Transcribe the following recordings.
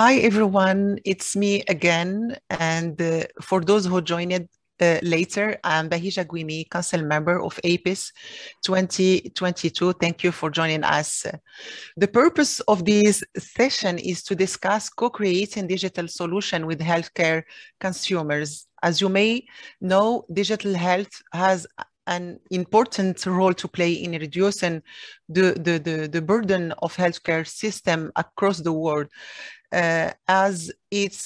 Hi, everyone. It's me again. And uh, for those who joined uh, later, I'm Bahija Gouimi, Council Member of APPIS 2022. Thank you for joining us. The purpose of this session is to discuss co-creating digital solution with healthcare consumers. As you may know, digital health has an important role to play in reducing the, the, the, the burden of healthcare system across the world uh, as it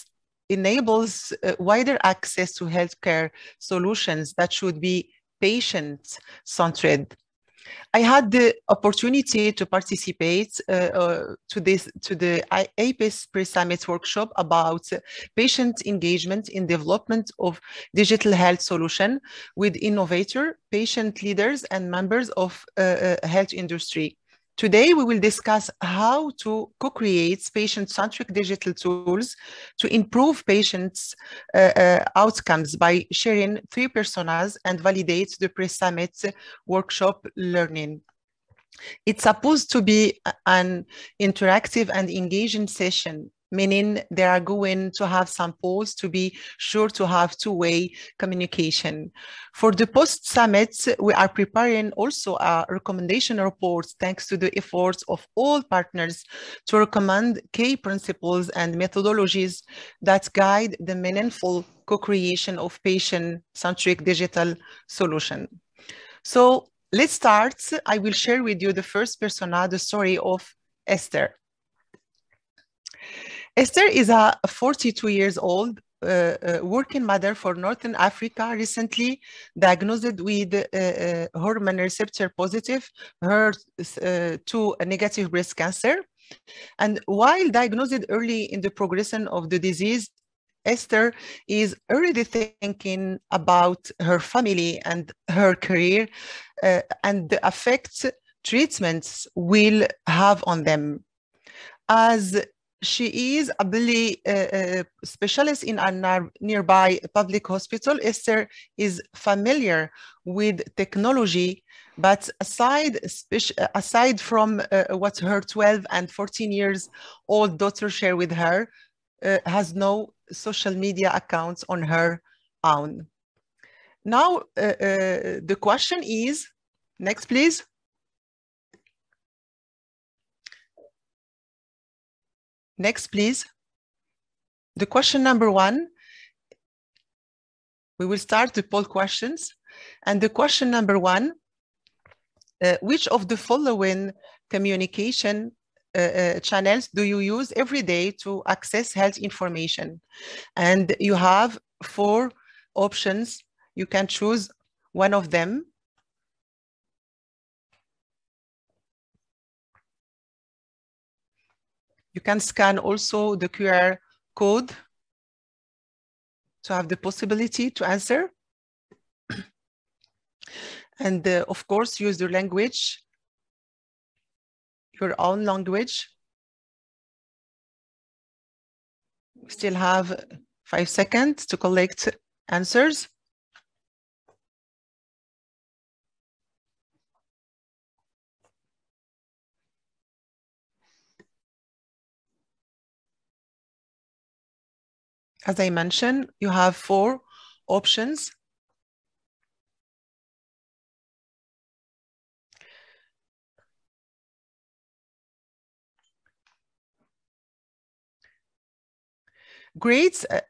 enables uh, wider access to healthcare solutions that should be patient-centered. I had the opportunity to participate uh, uh, to this to the APPIS pre-summit workshop about patient engagement in development of digital health solution with innovator, patient leaders, and members of uh, uh health industry. Today, we will discuss how to co-create patient-centric digital tools to improve patients' uh, uh, outcomes by sharing three personas and validate the pre-summit workshop learning. It's supposed to be an interactive and engaging session meaning they are going to have some polls to be sure to have two-way communication. For the post-summit, we are preparing also a recommendation report thanks to the efforts of all partners to recommend key principles and methodologies that guide the meaningful co-creation of patient-centric digital solution. So let's start. I will share with you the first persona, the story of Esther. Esther is a 42 years old uh, uh, working mother for Northern Africa, recently diagnosed with uh, uh hormone receptor positive, HER2 uh, negative breast cancer. And while diagnosed early in the progression of the disease, Esther is already thinking about her family and her career uh, and the effects treatments will have on them. As she is a uh, uh, specialist in a nearby public hospital. Esther is familiar with technology, but aside, aside from uh, what her 12 and 14 years old daughter share with her, uh, has no social media accounts on her own. Now, uh, uh, the question is, next please. Next, please. The question number one, we will start the poll questions. And the question number one, uh, which of the following communication uh, uh, channels do you use every day to access health information? And you have four options. You can choose one of them. You can scan also the QR code to have the possibility to answer. and uh, of course, use your language, your own language. Still have five seconds to collect answers. As I mentioned, you have four options. Great. Uh,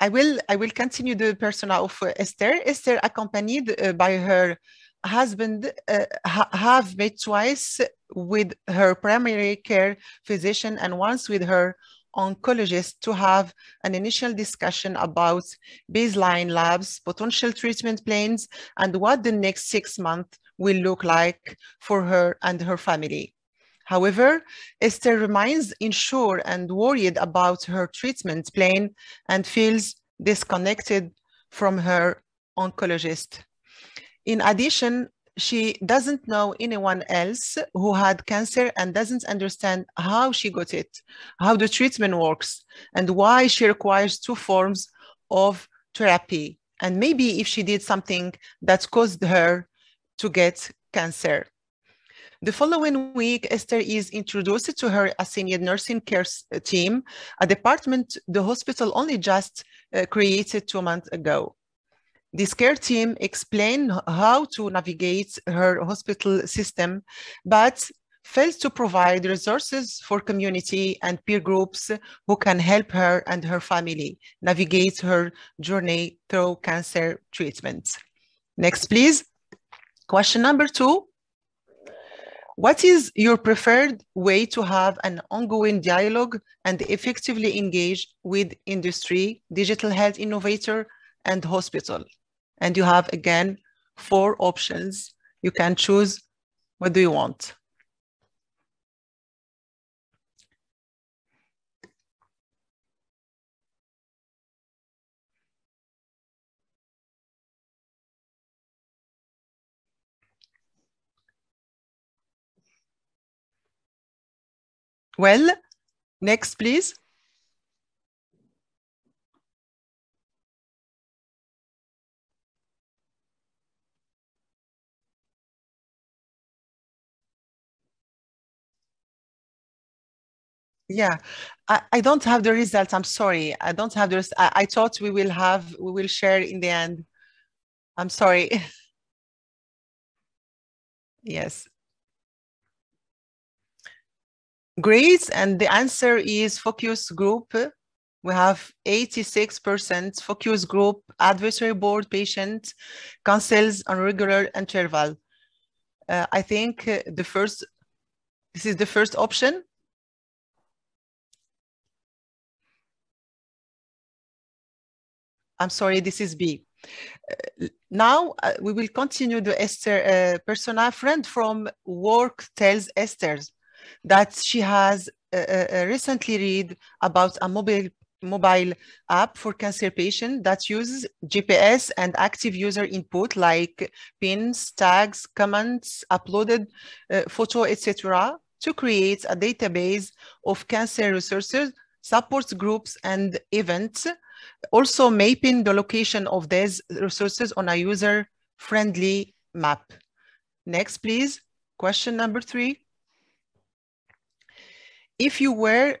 I will I will continue the persona of uh, Esther. Esther, accompanied uh, by her husband, uh, ha have met twice with her primary care physician and once with her oncologists to have an initial discussion about baseline labs, potential treatment plans, and what the next six months will look like for her and her family. However, Esther remains unsure and worried about her treatment plan and feels disconnected from her oncologist. In addition, she doesn't know anyone else who had cancer and doesn't understand how she got it, how the treatment works, and why she requires two forms of therapy. And maybe if she did something that caused her to get cancer. The following week, Esther is introduced to her assigned nursing care team, a department the hospital only just uh, created two months ago. This care team explained how to navigate her hospital system, but fails to provide resources for community and peer groups who can help her and her family navigate her journey through cancer treatment. Next, please. Question number two. What is your preferred way to have an ongoing dialogue and effectively engage with industry, digital health innovator, and hospital? And you have, again, four options. You can choose what do you want. Well, next, please. Yeah, I, I don't have the results. I'm sorry. I don't have the. I, I thought we will have. We will share in the end. I'm sorry. yes. Great, and the answer is focus group. We have 86% focus group, advisory board patient, councils on regular interval. Uh, I think uh, the first, this is the first option. I'm sorry, this is B. Uh, now uh, we will continue the Esther uh, persona friend from work tells Esther's that she has uh, uh, recently read about a mobile mobile app for cancer patients that uses GPS and active user input like pins, tags, comments, uploaded uh, photo, etc. to create a database of cancer resources, support groups, and events, also mapping the location of these resources on a user-friendly map. Next, please. Question number three if you were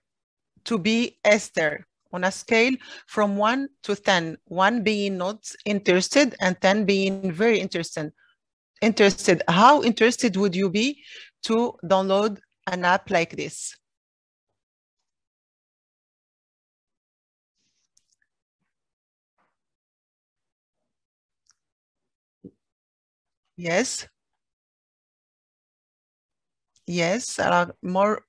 to be Esther on a scale from one to 10, one being not interested and 10 being very interested, interested, how interested would you be to download an app like this? Yes. Yes, uh, more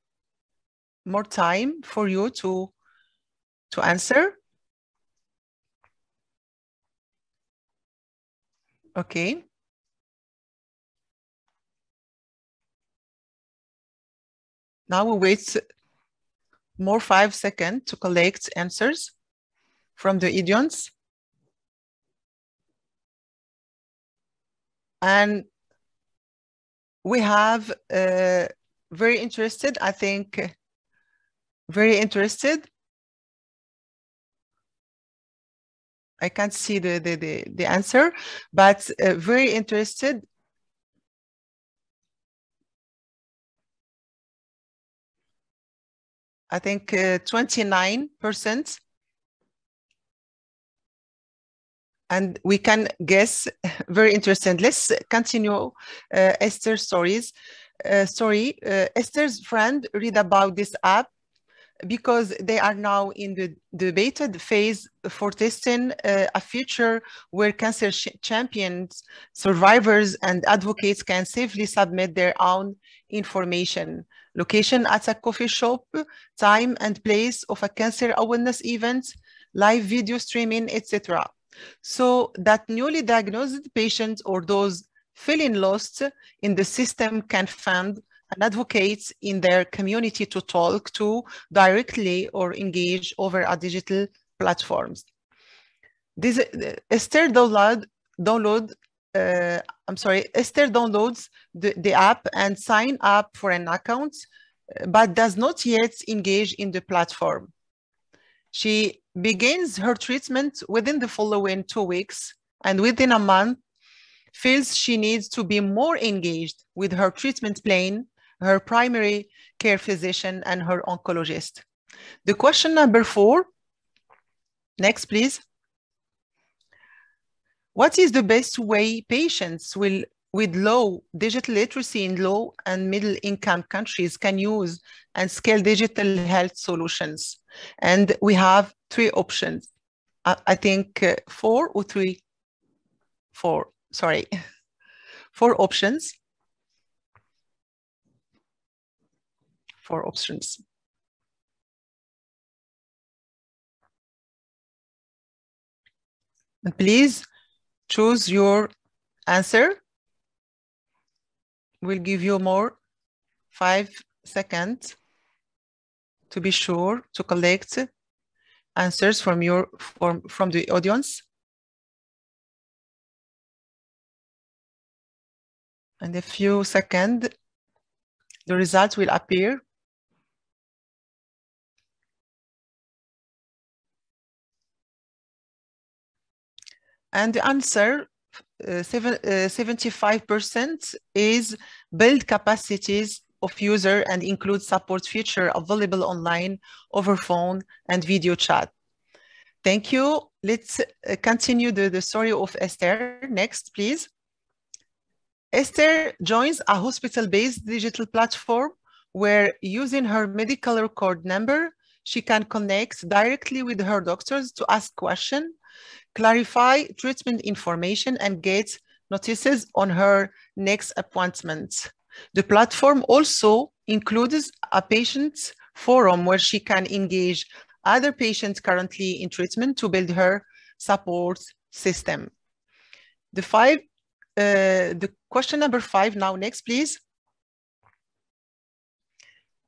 more time for you to to answer? Okay. Now we wait more five seconds to collect answers from the audience. And we have uh, very interested, I think, very interested. I can't see the, the, the, the answer, but uh, very interested. I think 29%. Uh, and we can guess, very interesting. Let's continue uh, Esther's stories. Uh, story, uh, Esther's friend read about this app because they are now in the debated phase for testing uh, a future where cancer champions, survivors, and advocates can safely submit their own information. Location at a coffee shop, time and place of a cancer awareness event, live video streaming, etc. So that newly diagnosed patients or those feeling lost in the system can find an advocate in their community to talk to directly or engage over a digital platforms. This uh, Esther download download uh, I'm sorry, Esther downloads the, the app and sign up for an account, but does not yet engage in the platform. She begins her treatment within the following two weeks, and within a month, feels she needs to be more engaged with her treatment plan, her primary care physician, and her oncologist. The question number four, next please. What is the best way patients will with low digital literacy in low and middle income countries can use and scale digital health solutions. And we have three options. I, think uh, four or three, four, sorry, four options. Four options. And please choose your answer We'll give you more five seconds to be sure to collect answers from your from, from the audience. And a few seconds, the results will appear. And the answer 75% uh, is build capacities of user and include support feature available online over phone and video chat. Thank you. Let's uh, continue the, the story of Esther. Next, please. Esther joins a hospital-based digital platform where using her medical record number, she can connect directly with her doctors to ask questions clarify treatment information and get notices on her next appointment. The platform also includes a patient forum where she can engage other patients currently in treatment to build her support system. The five, uh, the question number five now next, please.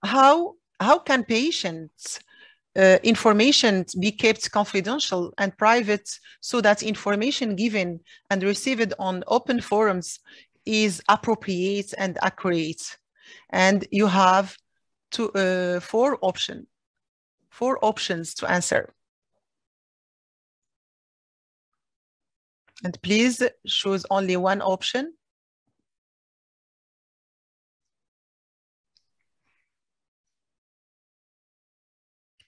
How, how can patients uh, information be kept confidential and private so that information given and received on open forums is appropriate and accurate. And you have two, uh, four options, four options to answer. And please choose only one option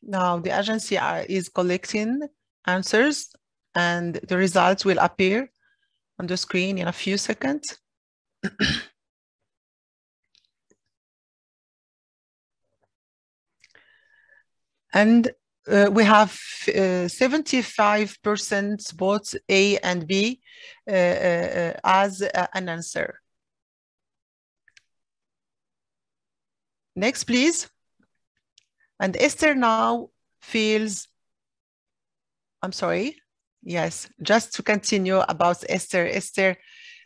Now the agency is collecting answers and the results will appear on the screen in a few seconds. and uh, we have 75% uh, both A and B uh, uh as an answer. Next, please. And Esther now feels, I'm sorry, yes, just to continue about Esther, Esther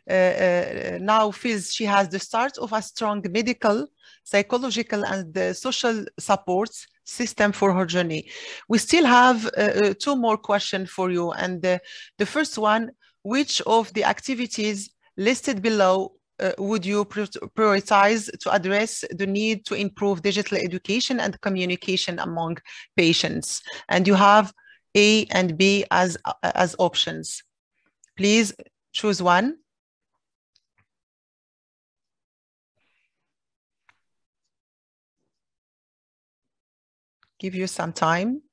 uh, uh, now feels she has the start of a strong medical, psychological, and uh, social support system for her journey. We still have uh, uh, two more questions for you. And the first one, which of the activities listed below uh, would you prioritize to address the need to improve digital education and communication among patients? And you have A and B as, as options. Please choose one. Give you some time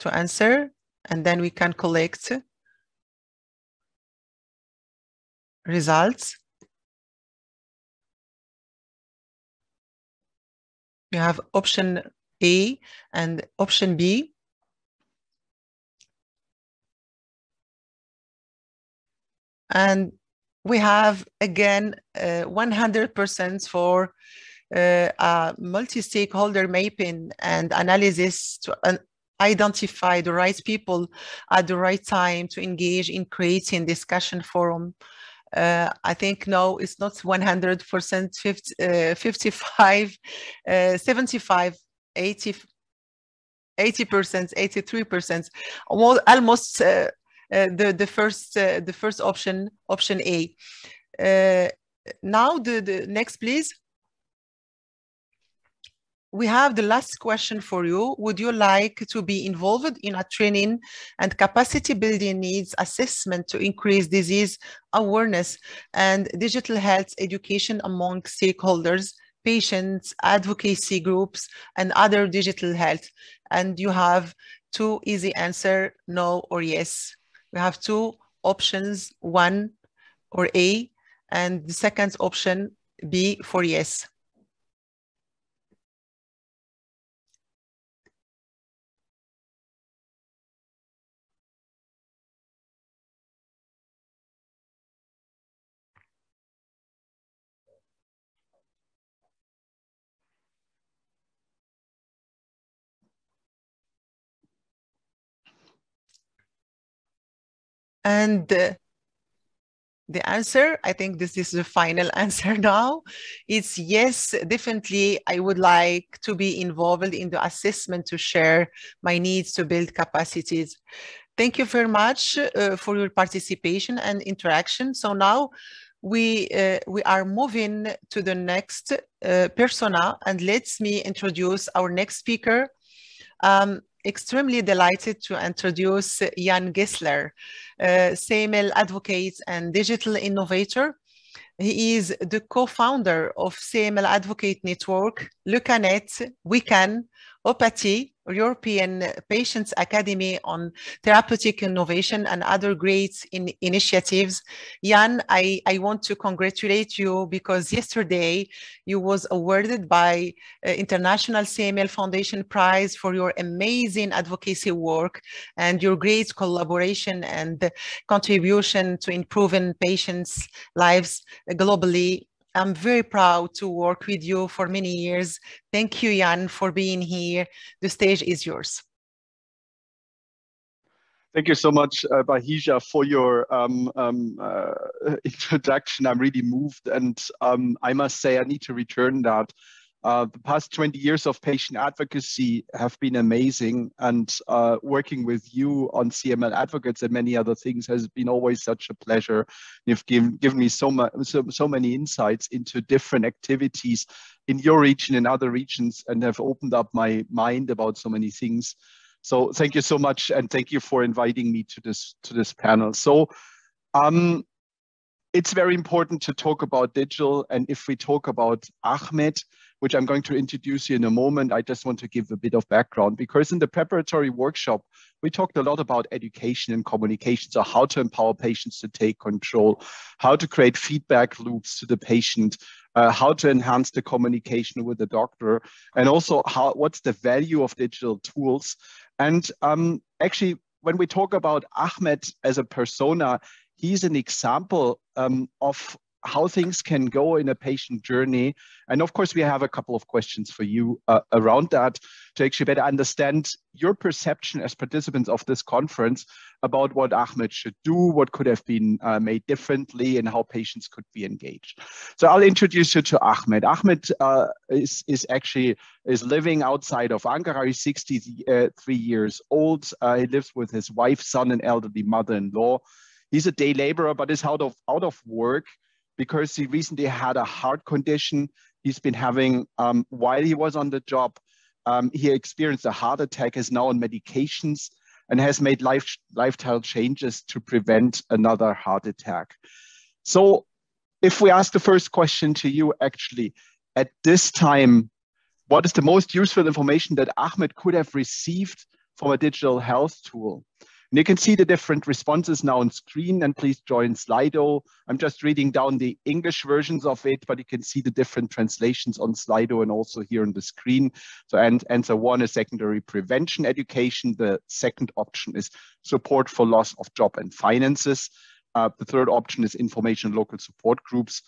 to answer, and then we can collect results. You have option A and option B. And we have, again, 100% uh, for uh, multi-stakeholder mapping and analysis to identify the right people at the right time to engage in creating discussion forum uh, I think no, it's not 100%, 50, uh, 55, uh, 75, 80, 80%, 83%, almost, almost uh, the, the first the first option, option A. now the, the next, please. We have the last question for you. Would you like to be involved in a training and capacity building needs assessment to increase disease awareness and digital health education among stakeholders, patients, advocacy groups, and other digital health? And you have two easy answer, no or yes. We have two options, one or A, and the second option, B for yes. And the answer, I think this is the final answer now. It's yes, definitely. I would like to be involved in the assessment to share my needs to build capacities. Thank you very much uh, for your participation and interaction. So now we uh, we are moving to the next uh, persona and let me introduce our next speaker. Um, extremely delighted to introduce Jan Geissler, uh, CML advocate and digital innovator. He is the co-founder of CML Advocate Network, LeukaNET, WeCan, EUPATI, European Patients Academy on Therapeutic Innovation and other great in initiatives. Jan, I, I want to congratulate you because yesterday you was awarded by uh, International CML Foundation Prize for your amazing advocacy work and your great collaboration and contribution to improving patients' lives globally I'm very proud to work with you for many years. Thank you, Jan, for being here. The stage is yours. Thank you so much, uh, Bahija, for your um, um, uh, introduction. I'm really moved, and um, I must say I need to return that uh, the past 20 years of patient advocacy have been amazing, and uh, working with you on CML advocates and many other things has been always such a pleasure. You've given, given me so, so, so many insights into different activities in your region and other regions, and have opened up my mind about so many things. So thank you so much, and thank you for inviting me to this to this panel. So. Um, it's very important to talk about digital. And if we talk about Ahmed, which I'm going to introduce you in a moment. I just want to give a bit of background because in the preparatory workshop, we talked a lot about education and communication. So how to empower patients to take control, how to create feedback loops to the patient, uh, how to enhance the communication with the doctor, and also how what's the value of digital tools. And um, actually, when we talk about Ahmed as a persona, he's an example um, of how things can go in a patient journey. And of course, we have a couple of questions for you uh, around that to actually better understand your perception as participants of this conference about what Ahmed should do, what could have been uh, made differently, and how patients could be engaged. So I'll introduce you to Ahmed. Ahmed uh, is, is actually is living outside of Ankara. He's 63 years old. Uh, he lives with his wife, son, and elderly mother-in-law. He's a day laborer, but is out of out of work because he recently had a heart condition he's been having um, while he was on the job. Um, he experienced a heart attack, is now on medications, and has made life, lifestyle changes to prevent another heart attack. So, if we ask the first question to you, actually, at this time, what is the most useful information that Ahmed could have received from a digital health tool? And you can see the different responses now on screen and please join Slido. I'm just reading down the English versions of it, but you can see the different translations on Slido and also here on the screen. So and answer one is secondary prevention education. The second option is support for loss of job and finances. Uh, the third option is information local support groups.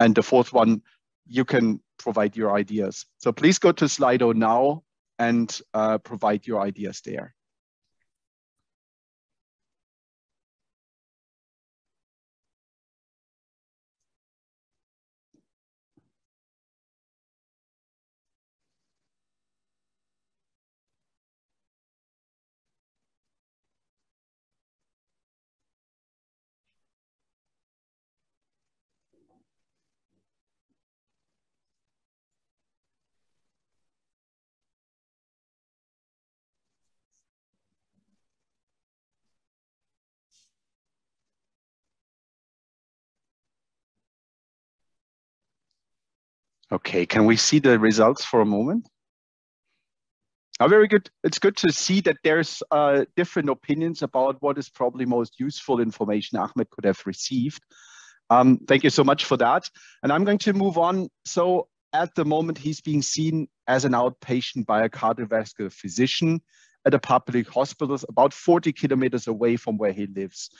And the fourth one, you can provide your ideas. So please go to Slido now and uh, provide your ideas there. Okay, can we see the results for a moment? Oh, very good. It's good to see that there's uh, different opinions about what is probably most useful information Ahmed could have received. Um, thank you so much for that. And I'm going to move on. So at the moment, he's being seen as an outpatient by a cardiovascular physician at a public hospital about 40 kilometers away from where he lives.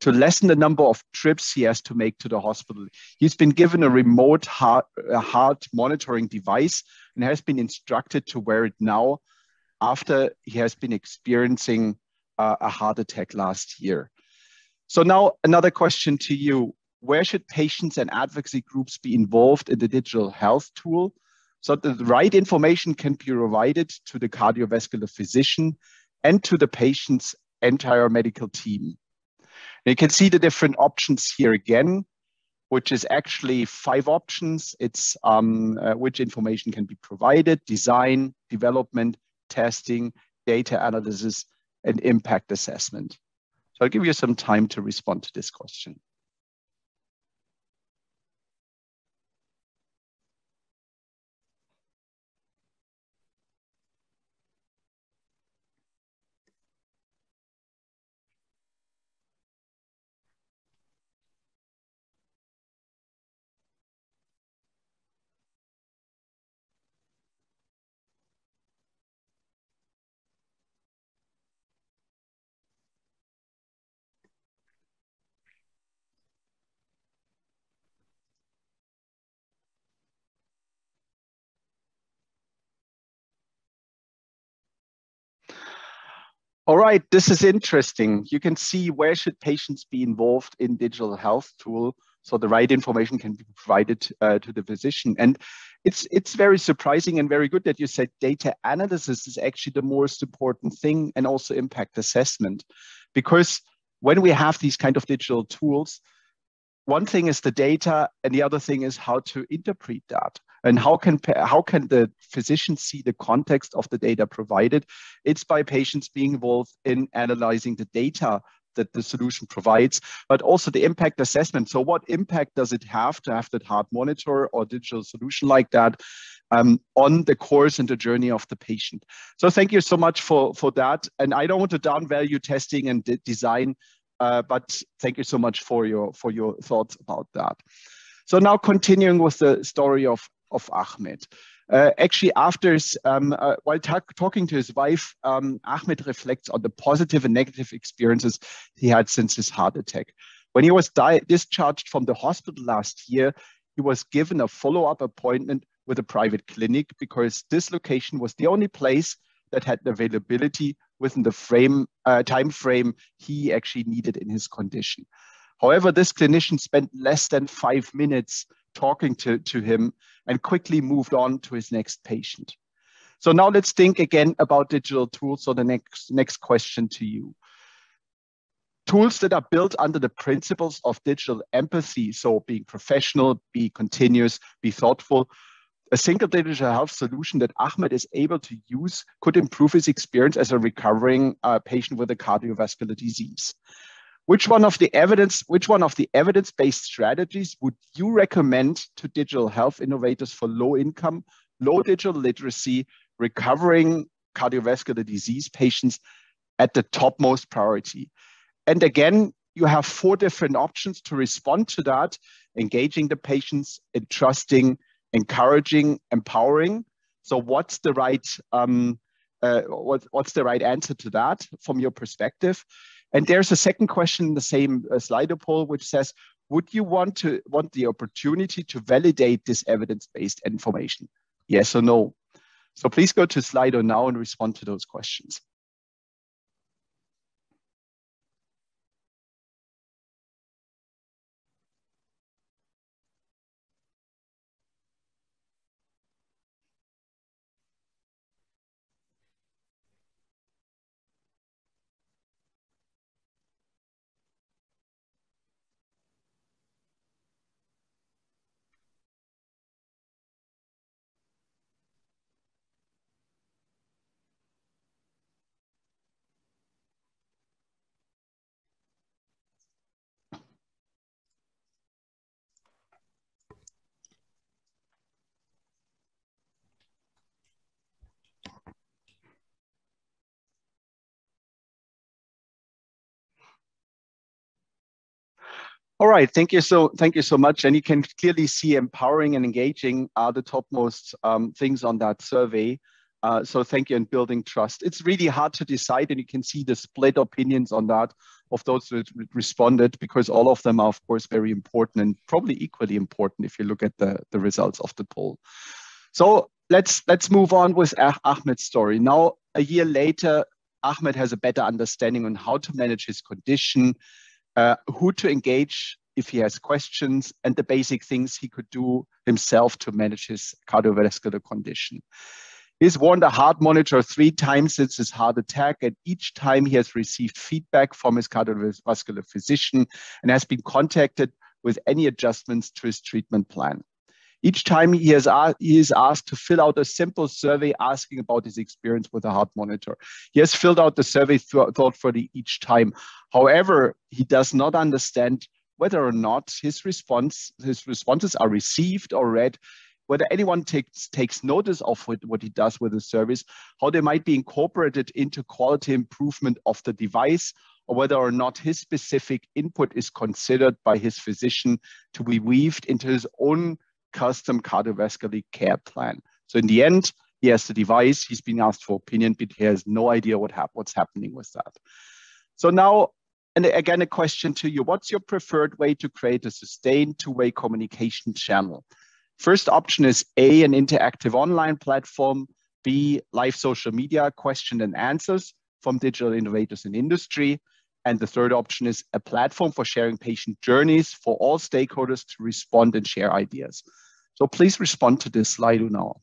To lessen the number of trips he has to make to the hospital, he's been given a remote heart, heart monitoring device and has been instructed to wear it now after he has been experiencing uh, a heart attack last year. So now another question to you. Where should patients and advocacy groups be involved in the digital health tool so that the right information can be provided to the cardiovascular physician and to the patient's entire medical team? You can see the different options here again, which is actually five options. It's um, uh, which information can be provided, design, development, testing, data analysis, and impact assessment. So I'll give you some time to respond to this question. All right, this is interesting. You can see where should patients be involved in digital health tool so the right information can be provided uh, to the physician. And it's it's very surprising and very good that you said data analysis is actually the most important thing and also impact assessment. Because when we have these kind of digital tools, one thing is the data and the other thing is how to interpret that and how can how can the physician see the context of the data provided it's by patients being involved in analyzing the data that the solution provides, but also the impact assessment. So what impact does it have to have that heart monitor or digital solution like that um, on the course and the journey of the patient? So thank you so much for, for that. And I don't want to downvalue testing and design, uh, but thank you so much for your, for your thoughts about that. So now continuing with the story of of Ahmed. Uh, actually, after um, uh, while talking to his wife, um, Ahmed reflects on the positive and negative experiences he had since his heart attack. When he was discharged from the hospital last year, he was given a follow-up appointment with a private clinic because this location was the only place that had availability within the frame uh, time frame he actually needed in his condition. However, this clinician spent less than five minutes talking to, to him and quickly moved on to his next patient. So now let's think again about digital tools. So the next, next question to you. Tools that are built under the principles of digital empathy, so being professional, be continuous, be thoughtful. A single digital health solution that Ahmed is able to use could improve his experience as a recovering uh, patient with a cardiovascular disease. Which one of the evidence, which one of the evidence-based strategies would you recommend to digital health innovators for low income, low digital literacy, recovering cardiovascular disease patients at the topmost priority? And again, you have four different options to respond to that, engaging the patients, entrusting, encouraging, empowering. So what's the right um, uh, what, what's the right answer to that from your perspective? And there's a second question in the same uh, Slido poll, which says, would you want to want the opportunity to validate this evidence-based information? Yes or no? So please go to Slido now and respond to those questions. All right, thank you so thank you so much. And you can clearly see empowering and engaging are the topmost um, things on that survey. Uh, so thank you and building trust. It's really hard to decide, and you can see the split opinions on that of those that responded because all of them are of course very important and probably equally important if you look at the, the results of the poll. So let's let's move on with Ahmed's story. Now a year later, Ahmed has a better understanding on how to manage his condition, uh, who to engage if he has questions, and the basic things he could do himself to manage his cardiovascular condition. He's worn the heart monitor three times since his heart attack, and each time he has received feedback from his cardiovascular physician and has been contacted with any adjustments to his treatment plan. Each time he, has, he is asked to fill out a simple survey asking about his experience with a heart monitor. He has filled out the survey thoughtfully each time. However, he does not understand whether or not his response his responses are received or read whether anyone takes takes notice of what, what he does with the service, how they might be incorporated into quality improvement of the device, or whether or not his specific input is considered by his physician to be weaved into his own custom cardiovascular care plan. So in the end, he has the device, he's been asked for opinion, but he has no idea what hap- what's happening with that. So now, and again, a question to you, what's your preferred way to create a sustained two-way communication channel? First option is A, an interactive online platform, B, live social media question and answers from digital innovators in industry, and the third option is a platform for sharing patient journeys for all stakeholders to respond and share ideas. So please respond to this slide now.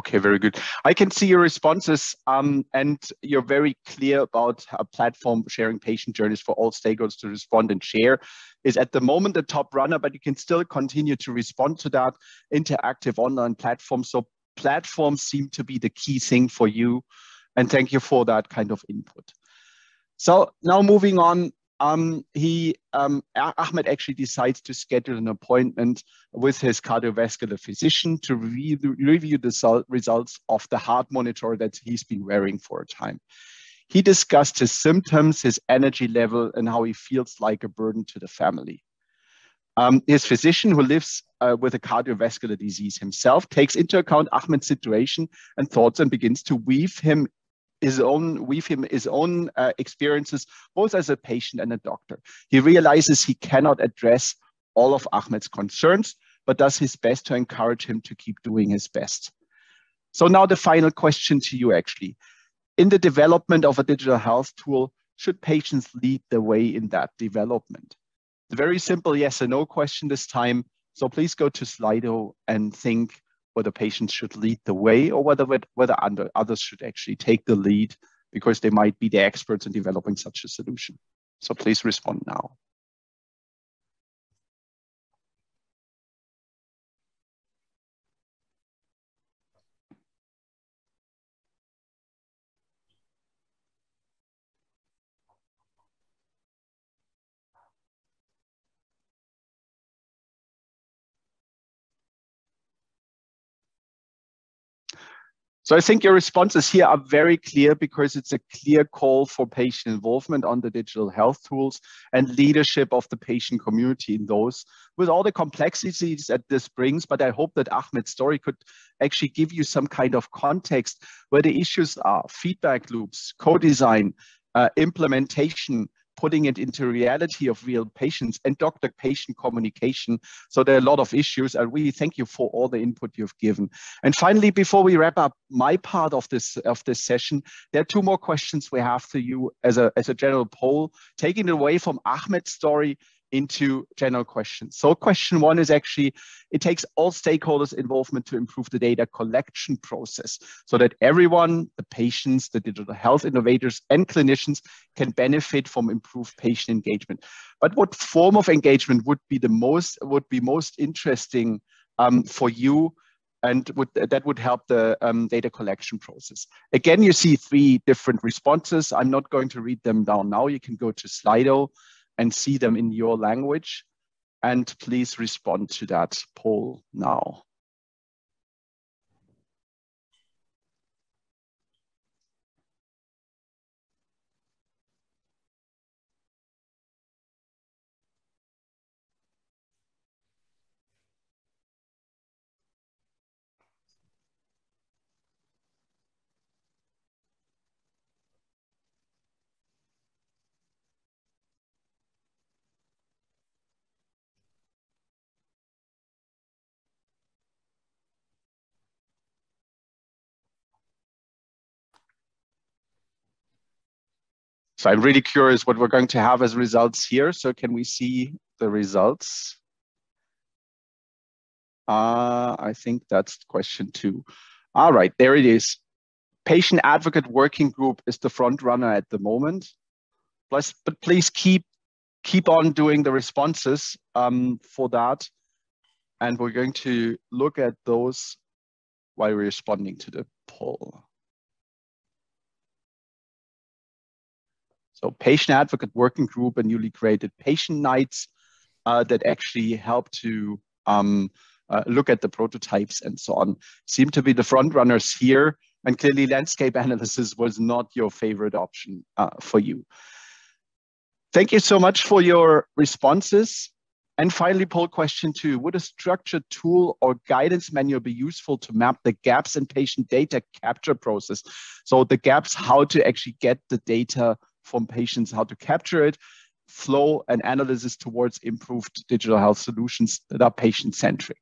Okay, very good. I can see your responses, um, and you're very clear about a platform sharing patient journeys for all stakeholders to respond and share is at the moment the top runner, but you can still continue to respond to that interactive online platform. So platforms seem to be the key thing for you, and thank you for that kind of input. So now moving on, um, he um, Ahmed actually decides to schedule an appointment with his cardiovascular physician to review, review the results of the heart monitor that he's been wearing for a time. He discussed his symptoms, his energy level, and how he feels like a burden to the family. Um, his physician, who lives uh, with a cardiovascular disease himself, takes into account Ahmed's situation and thoughts and begins to weave him his own with him his own uh, experiences both as a patient and a doctor. He realizes he cannot address all of ahmed's concerns but does his best to encourage him to keep doing his best. So now the final question to you actually. In the development of a digital health tool should patients lead the way in that development? The very simple yes or no question this time. So please go to slido and think whether patients should lead the way or whether whether others should actually take the lead because they might be the experts in developing such a solution. So please respond now. So I think your responses here are very clear because it's a clear call for patient involvement on the digital health tools and leadership of the patient community in those with all the complexities that this brings. But I hope that Ahmed's story could actually give you some kind of context where the issues are feedback loops, co-design, uh, implementation, putting it into reality of real patients and doctor-patient communication. So there are a lot of issues. I really thank you for all the input you've given. And finally, before we wrap up my part of this of this session, there are two more questions we have to you as a as a general poll, taking it away from Ahmed's story into general questions. So question one is actually, it takes all stakeholders involvement to improve the data collection process so that everyone, the patients, the digital health innovators and clinicians can benefit from improved patient engagement. But what form of engagement would be the most, would be most interesting um, for you and would, that would help the um, data collection process. Again, you see three different responses. I'm not going to read them down now. You can go to Slido and see them in your language. And please respond to that poll now. So I'm really curious what we're going to have as results here. So can we see the results? Uh, I think that's question two. All right, there it is. Patient Advocate Working Group is the front runner at the moment. Plus, but please keep keep on doing the responses um, for that. And we're going to look at those while responding to the poll. So patient advocate working group and newly created patient nights uh, that actually help to um, uh, look at the prototypes and so on seem to be the front runners here. And clearly landscape analysis was not your favorite option uh, for you. Thank you so much for your responses. And finally, poll question two, would a structured tool or guidance manual be useful to map the gaps in patient data capture process? So the gaps, how to actually get the data from patients how to capture it, flow and analysis towards improved digital health solutions that are patient-centric.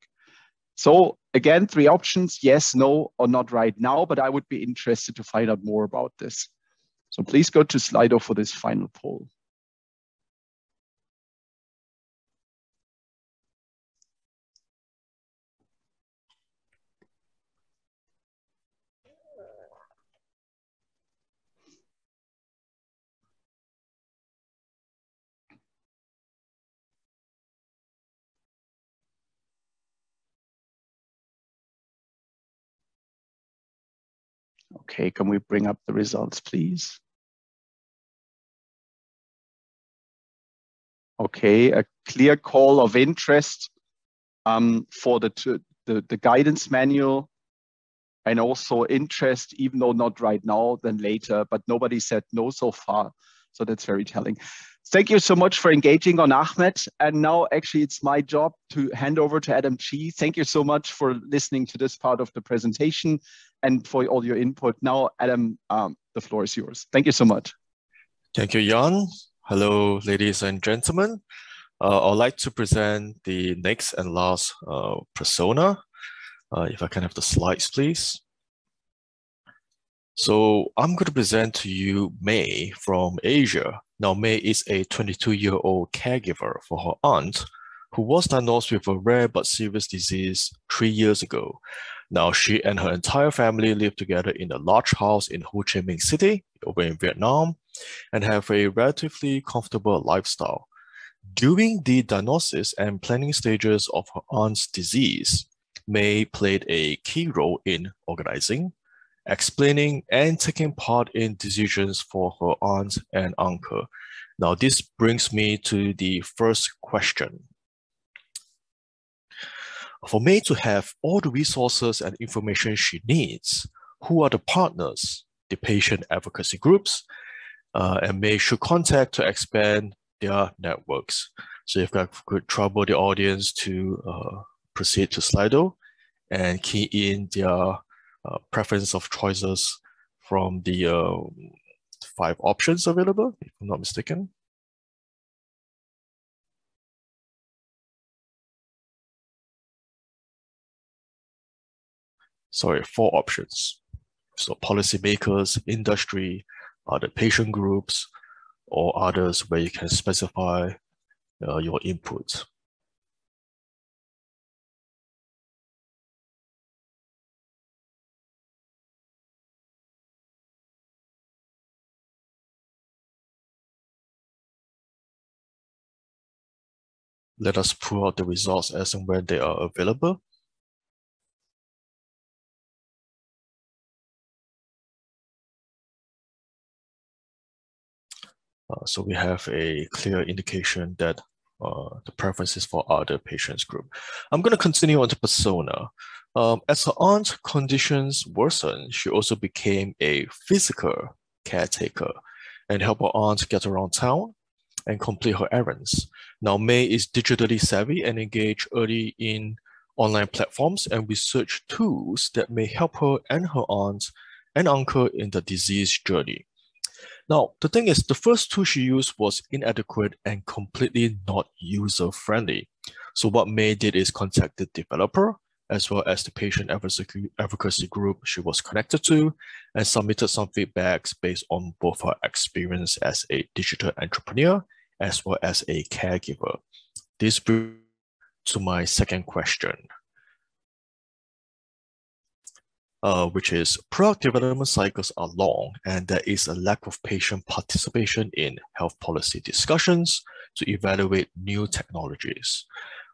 So again, three options, yes, no, or not right now, but I would be interested to find out more about this. So please go to Slido for this final poll. Okay, can we bring up the results, please? Okay, a clear call of interest um, for the, the, the guidance manual and also interest, even though not right now, then later, but nobody said no so far. So that's very telling. Thank you so much for engaging on Ahmed. And now actually it's my job to hand over to Adam Chee. Thank you so much for listening to this part of the presentation and for all your input. Now, Adam, um, the floor is yours. Thank you so much. Thank you, Jan. Hello, ladies and gentlemen. Uh, I'd like to present the next and last uh, persona. Uh, if I can have the slides, please. So I'm going to present to you May from Asia. Now, May is a 22-year-old caregiver for her aunt who was diagnosed with a rare but serious disease three years ago. Now, she and her entire family live together in a large house in Ho Chi Minh City, over in Vietnam, and have a relatively comfortable lifestyle. During the diagnosis and planning stages of her aunt's disease, May played a key role in organizing, explaining and taking part in decisions for her aunt and uncle. Now, this brings me to the first question. For May to have all the resources and information she needs, who are the partners, the patient advocacy groups, uh, and May should contact to expand their networks. So if I could trouble the audience to uh, proceed to Slido and key in their preference of choices from the uh, five options available, if I'm not mistaken. Sorry, four options. So policymakers, industry, other patient groups, or others where you can specify uh, your input. Let us pull out the results as and when they are available. Uh, so we have a clear indication that uh, the preferences for other patients group. I'm going to continue on to persona. Um, as her aunt's conditions worsened, she also became a physical caretaker and helped her aunt get around town and complete her errands. Now, May is digitally savvy and engaged early in online platforms and research tools that may help her and her aunt and uncle in the disease journey. Now, the thing is, the first tool she used was inadequate and completely not user-friendly. So what May did is contact the developer as well as the patient advocacy group she was connected to and submitted some feedbacks based on both her experience as a digital entrepreneur as well as a caregiver. This brings to my second question uh, which is product development cycles are long and there is a lack of patient participation in health policy discussions to evaluate new technologies.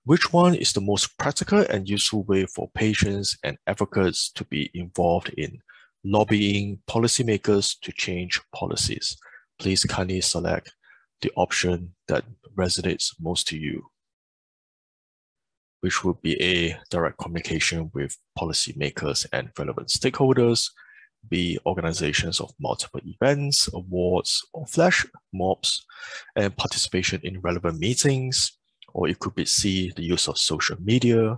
Which one is the most practical and useful way for patients and advocates to be involved in lobbying policymakers to change policies? Please kindly select the option that resonates most to you which would be a direct communication with policymakers and relevant stakeholders, B, organizations of multiple events, awards, or flash mobs, and participation in relevant meetings, or it could be C, the use of social media,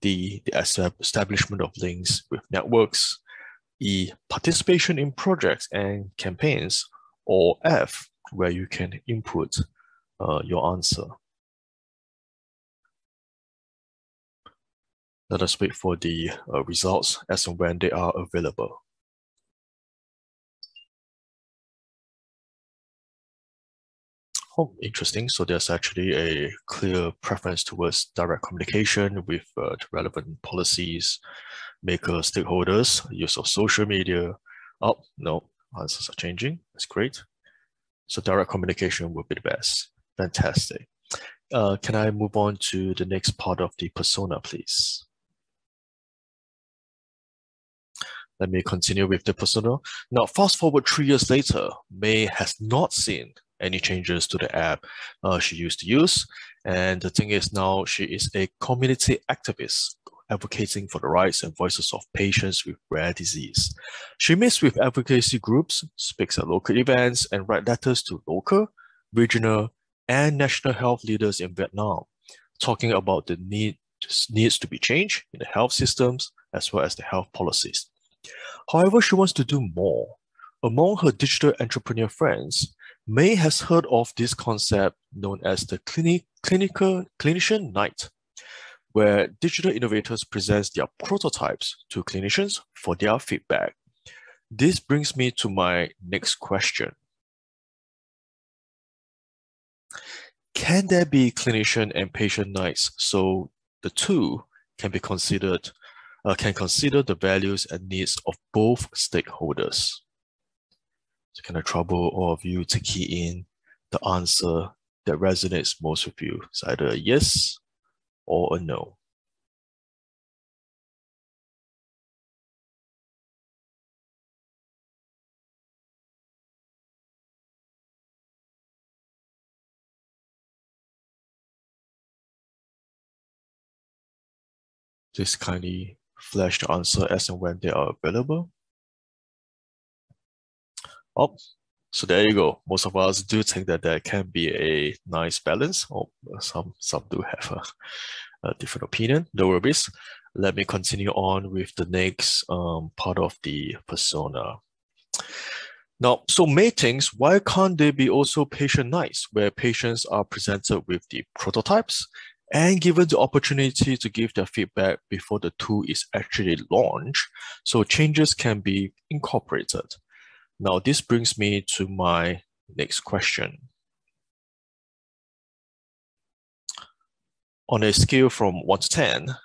D, the establishment of links with networks, E, participation in projects and campaigns, or F, where you can input uh, your answer. Let us wait for the uh, results as and when they are available. Oh, interesting. So there's actually a clear preference towards direct communication with uh, relevant policies, maker stakeholders, use of social media. Oh, no, answers are changing. That's great. So direct communication would be the best. Fantastic. Uh, can I move on to the next part of the persona, please? Let me continue with the persona. Now, fast forward three years later, May has not seen any changes to the app uh, she used to use. And the thing is now she is a community activist advocating for the rights and voices of patients with rare disease. She meets with advocacy groups, speaks at local events, and writes letters to local, regional, and national health leaders in Vietnam, talking about the need needs to be changed in the health systems as well as the health policies. However, she wants to do more. Among her digital entrepreneur friends, May has heard of this concept known as the clinic, clinical clinician night, where digital innovators present their prototypes to clinicians for their feedback. This brings me to my next question. Can there be clinician and patient nights so the two can be considered uh, can consider the values and needs of both stakeholders. So can I trouble all of you to key in the answer that resonates most with you? It's either yes or a no. Just kindly flash the answer as and when they are available. Oh, so there you go. Most of us do think that there can be a nice balance, or some some do have a, a different opinion. No worries. Let me continue on with the next um, part of the persona. Now, so meetings, why can't they be also patient nights where patients are presented with the prototypes and given the opportunity to give their feedback before the tool is actually launched, so changes can be incorporated. Now, this brings me to my next question. On a scale from 1 to 10,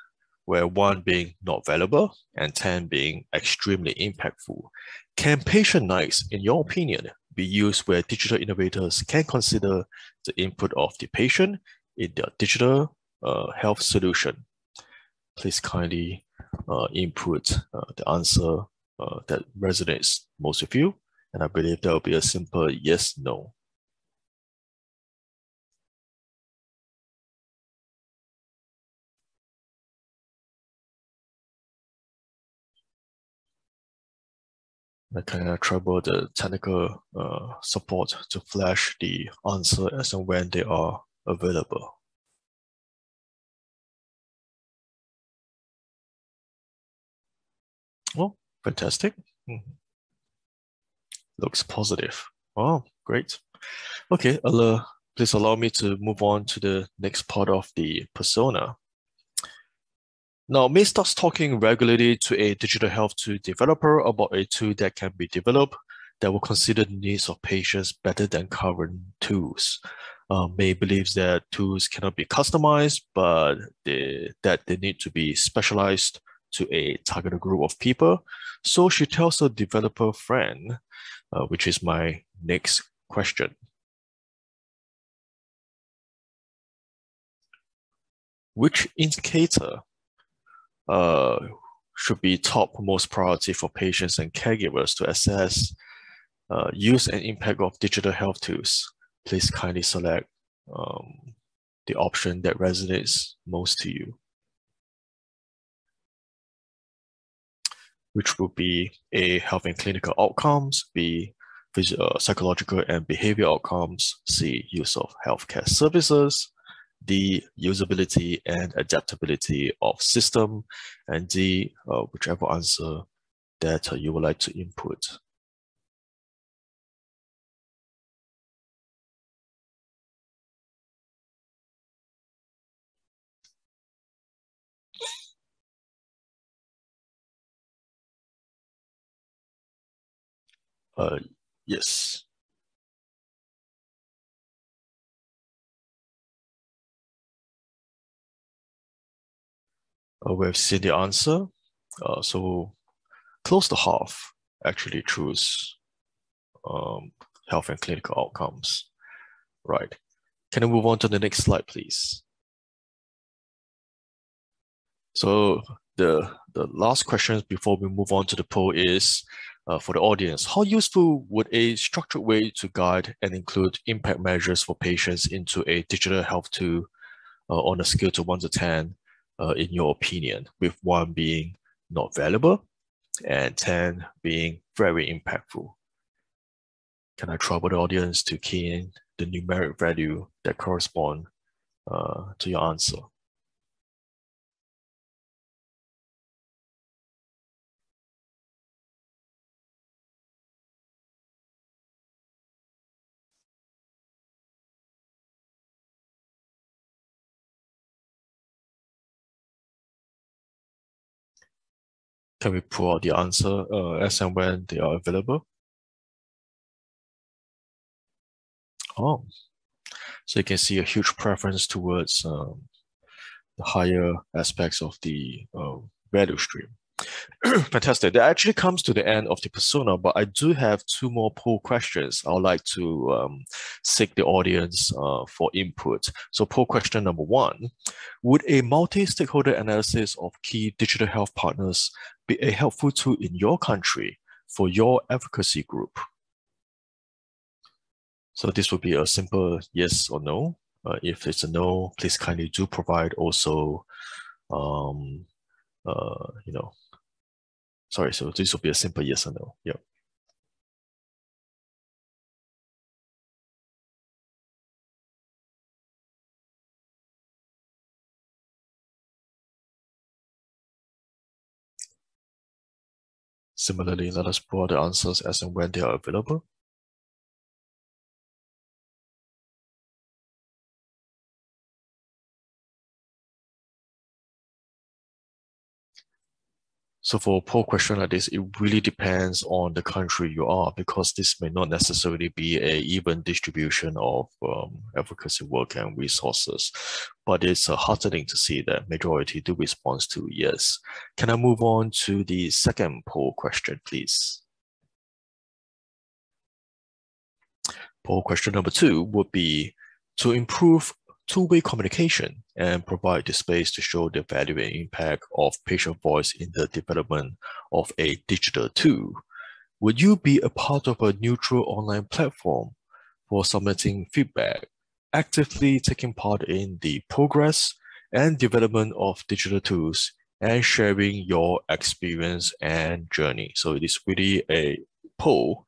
where 1 being not valuable and 10 being extremely impactful, can patient nights, in your opinion, be used where digital innovators can consider the input of the patient in their digital uh, health solution? Please kindly uh, input uh, the answer uh, that resonates most with you. And I believe there will be a simple yes, no. I can trouble the technical uh, support to flash the answer as and when they are available. Oh, fantastic. Mm -hmm. Looks positive. Oh, great. Okay, uh, please allow me to move on to the next part of the persona. Now, May starts talking regularly to a digital health tool developer about a tool that can be developed that will consider the needs of patients better than current tools. Uh, May believes that tools cannot be customized, but they, that they need to be specialized to a targeted group of people. So she tells her developer friend, uh, which is my next question. Which indicator uh, should be top most priority for patients and caregivers to assess uh, use and impact of digital health tools? Please kindly select um, the option that resonates most to you. which would be A, health and clinical outcomes, B, uh, psychological and behavior outcomes, C, use of healthcare services, D, usability and adaptability of system, and D, uh, whichever answer that you would like to input. Uh, yes. Uh, we've seen the answer. Uh, so close to half actually choose um, health and clinical outcomes. Right. Can I move on to the next slide, please? So the, the last question before we move on to the poll is, uh, for the audience, how useful would a structured way to guide and include impact measures for patients into a digital health tool uh, on a scale to 1 to 10, uh, in your opinion, with 1 being not valuable and 10 being very impactful? Can I trouble the audience to key in the numeric value that correspond uh, to your answer? Can we pull out the answer uh, as and when they are available? Oh, so you can see a huge preference towards um, the higher aspects of the uh, value stream. Fantastic. That actually comes to the end of the persona, but I do have two more poll questions. I'd like to um, seek the audience uh, for input. So poll question number one, would a multi-stakeholder analysis of key digital health partners be a helpful tool in your country for your advocacy group? So this would be a simple yes or no. Uh, if it's a no, please kindly do provide also, um, uh, you know, Sorry, so this will be a simple yes or no. Yep. Similarly, let us pull the answers as and when they are available. So for a poll question like this, it really depends on the country you are because this may not necessarily be a even distribution of um, advocacy work and resources, but it's uh, heartening to see that majority do respond to yes. Can I move on to the second poll question, please? Poll question number two would be to improve two-way communication and provide the space to show the value and impact of patient voice in the development of a digital tool. Would you be a part of a neutral online platform for submitting feedback, actively taking part in the progress and development of digital tools and sharing your experience and journey? So it is really a poll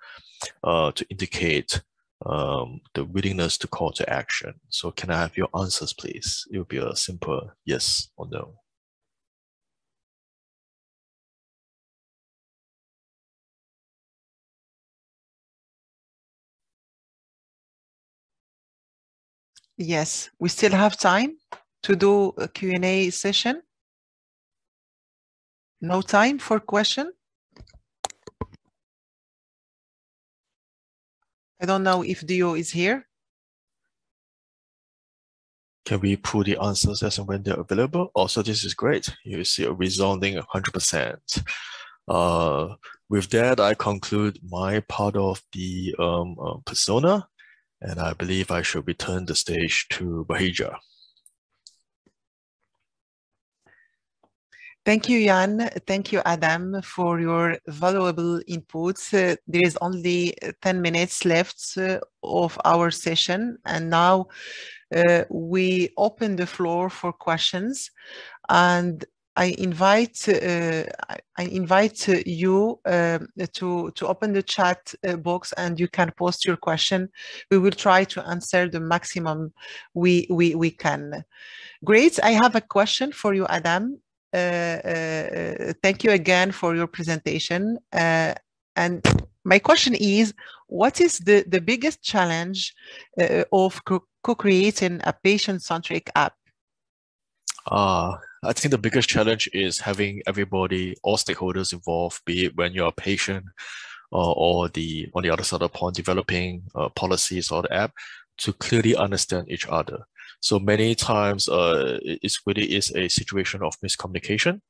uh, to indicate um, the willingness to call to action. So can I have your answers, please? It will be a simple yes or no. Yes, we still have time to do a Q&A session. No time for question? I don't know if Dio is here. Can we pull the answers as and when they're available? Also, this is great. You see a resounding 100%. Uh, with that, I conclude my part of the um, uh, persona, and I believe I should return the stage to Bahija. Thank you, Jan. Thank you, Adam, for your valuable inputs. Uh, there is only 10 minutes left uh, of our session, and now uh, we open the floor for questions. And I invite uh, I invite you uh, to to open the chat uh, box and you can post your question. We will try to answer the maximum we we we can. Great. I have a question for you, Adam. Uh, uh, thank you again for your presentation. Uh, and my question is, what is the, the biggest challenge of co-creating a patient-centric app? Uh, I think the biggest challenge is having everybody, all stakeholders involved, be it when you're a patient uh, or the on the other side of the pond developing uh, policies or the app, to clearly understand each other. So many times, uh, it really is a situation of miscommunication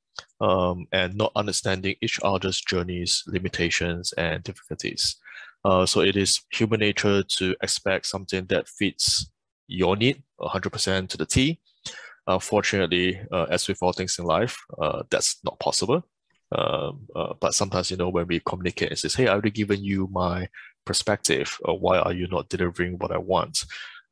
um, and not understanding each other's journeys, limitations, and difficulties. Uh, so it is human nature to expect something that fits your need 100% to the T. Unfortunately, uh, as with all things in life, uh, that's not possible. Um, uh, but sometimes, you know, when we communicate and says, hey, I've already given you my perspective, uh, why are you not delivering what I want?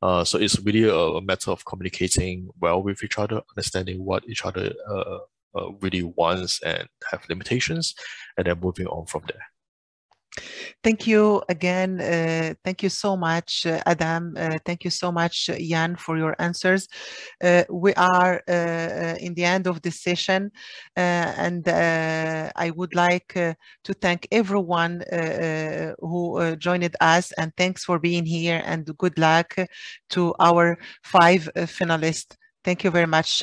Uh, so it's really a, a, matter of communicating well with each other, understanding what each other uh, uh, really wants and have limitations, and then moving on from there. Thank you again. Uh, thank you so much, uh, Adam. Uh, thank you so much, Jan, for your answers. Uh, we are uh, uh, in the end of this session, and I would like to thank everyone who joined us, and thanks for being here, and good luck to our five finalists. Thank you very much.